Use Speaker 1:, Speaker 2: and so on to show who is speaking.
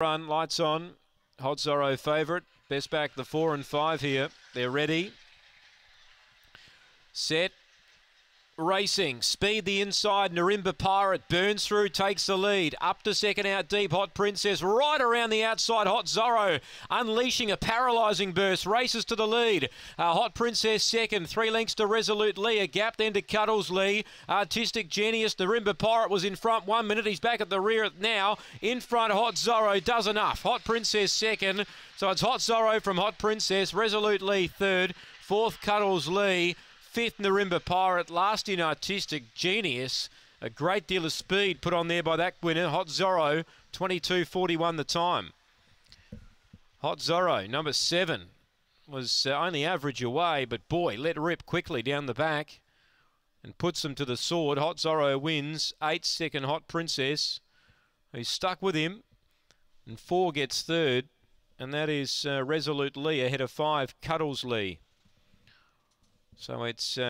Speaker 1: run, lights on. Hot Zorro favourite. Best back the four and five here. They're ready. Set. Racing, speed the inside. Narimba Pirate burns through, takes the lead. Up to second out deep. Hot Princess right around the outside. Hot Zorro unleashing a paralysing burst. Races to the lead. Uh, Hot Princess second. Three lengths to Resolute Lee. A gap then to Cuddles Lee. Artistic Genius. Narimba Pirate was in front one minute. He's back at the rear now. In front, Hot Zorro does enough. Hot Princess second. So it's Hot Zorro from Hot Princess. Resolute Lee third. Fourth, Cuddles Lee. Fifth, Narimba Pirate. Last in Artistic Genius. A great deal of speed put on there by that winner. Hot Zorro, 22.41 the time. Hot Zorro, number seven, was uh, only average away, but boy, let rip quickly down the back and puts them to the sword. Hot Zorro wins. Eight second Hot Princess, who's stuck with him. And four gets third. And that is uh, Resolute Lee ahead of five, Cuddles Lee. So it's. Uh,